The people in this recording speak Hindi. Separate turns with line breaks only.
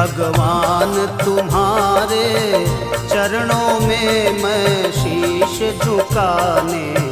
भगवान तुम्हारे चरणों में मैं शीश झुकाने